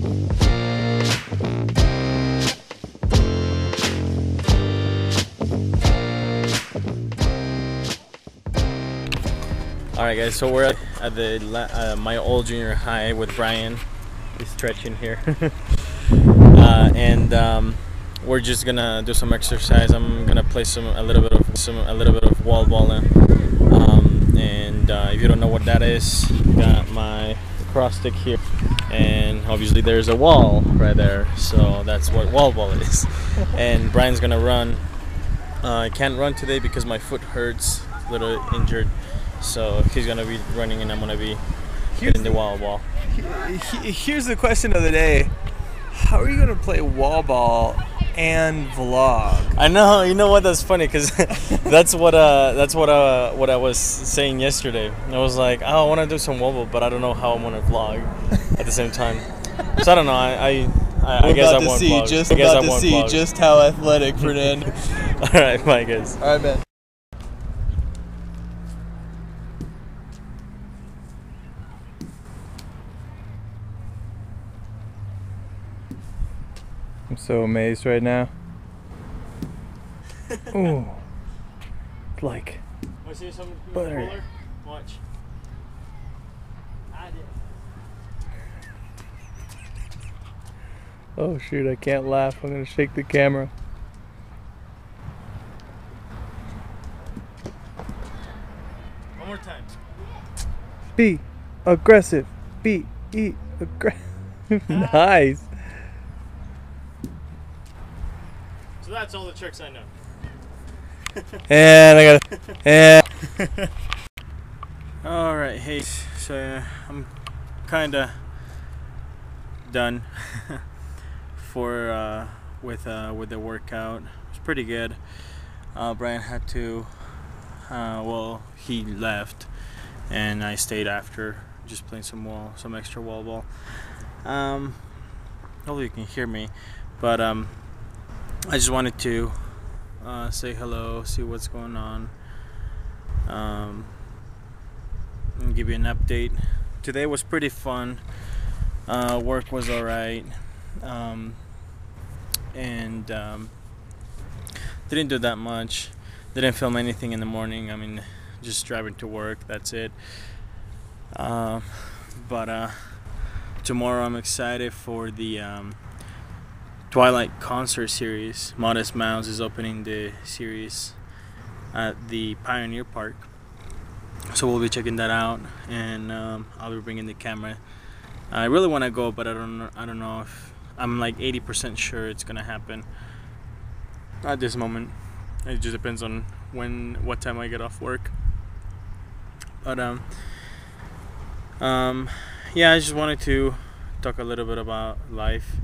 All right, guys. So we're at, the uh, my old junior high with Brian. He's stretching here, uh, and um, we're just gonna do some exercise. I'm gonna play some a little bit of some a little bit of wall bowling. Um, and uh, if you don't know what that is, got my cross stick here, and obviously there's a wall right there. So that's what wall ball is. and Brian's gonna run. Uh, I can't run today because my foot hurts, a little injured. So he's gonna be running, and I'm gonna be hitting the wall ball. Here's the question of the day: How are you gonna play wall ball and vlog? I know. You know what? That's funny because that's what uh that's what uh what I was saying yesterday. I was like, oh, I want to do some wobble, but I don't know how I'm gonna vlog at the same time. So I don't know. I I, I, I We're guess about I to won't see vlog. just I guess about I to see vlog. just how athletic Fernand. All right, bye guys. All right, man. So amazed right now. Ooh. It's like Want to see something Butter. cooler? Watch. I did. Oh shoot, I can't laugh. I'm gonna shake the camera. One more time. Be aggressive. Be e aggressive. Ah. nice. So that's all the tricks I know. And I got and All right, hey, so uh, I'm kind of done for uh, with uh, with the workout. It's pretty good. Uh, Brian had to, uh, well, he left, and I stayed after, just playing some wall, some extra wall ball. Um, hopefully you can hear me, but um, I just wanted to uh, say hello, see what's going on. Um, and give you an update. Today was pretty fun. Uh, work was alright. Um, and um, didn't do that much. Didn't film anything in the morning. I mean, just driving to work. That's it. Um, but uh, tomorrow I'm excited for the um, Twilight concert series. Modest Mouse is opening the series at the Pioneer Park. So we'll be checking that out and um, i'll be bringing the camera. I really want to go but i don't i don't know if i'm like 80% sure it's gonna happen at this moment. It just depends on when what time i get off work. But um um yeah i just wanted to talk a little bit about life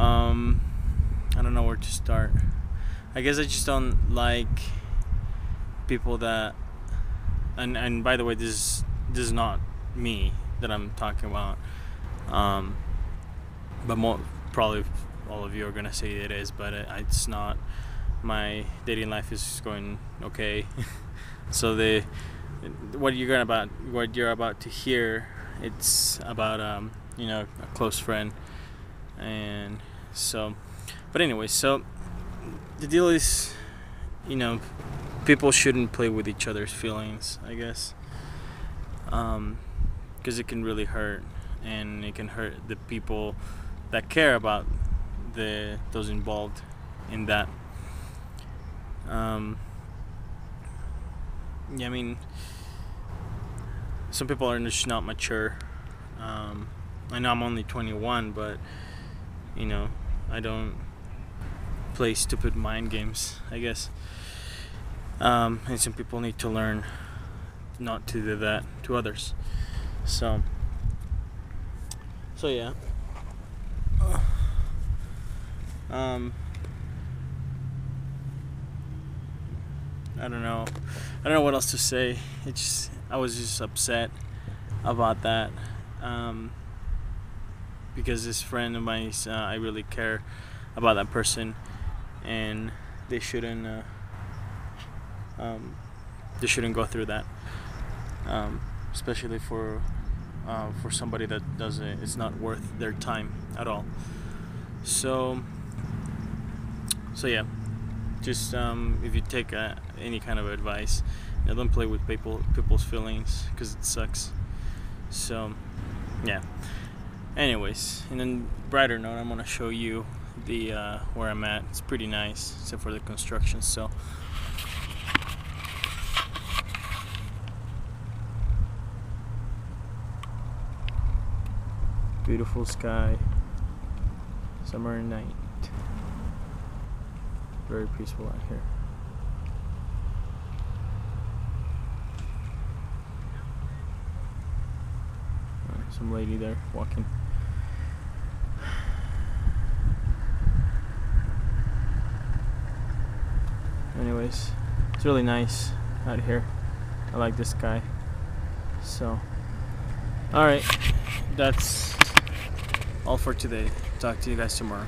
um i don't know where to start. I guess i just don't like people that and and by the way this is this is not me that I'm talking about. Um but more probably all of you are gonna say it is but it, it's not. My dating life is going okay. So the what you're gonna about what you're about to hear it's about um you know a close friend. And so but anyway so the deal is you know people shouldn't play with each other's feelings, I guess. Um, because it can really hurt, and it can hurt the people that care about the those involved in that. Um, yeah, I mean, some people are just not mature. Um, I know I'm only 21, but you know, I don't play stupid mind games. I guess. Um, and some people need to learn not to do that to others. So so yeah. Um I don't know. I don't know what else to say. It's just I was just upset about that. Um because this friend of mine uh, I really care about that person and they shouldn't uh, um, they shouldn't go through that, um, especially for uh, for somebody that doesn't it's not worth their time at all. So so yeah just um, if you take uh, any kind of advice you know, don't play with people people's feelings because it sucks. So yeah anyways and then brighter note i'm gonna show you the uh, where i'm at. It's pretty nice except for the construction so. Beautiful sky. Summer night. Very peaceful out here Uh, some lady there walking. Anyways it's really nice out here. I like this guy. So all right. That's all for today. Talk to you guys tomorrow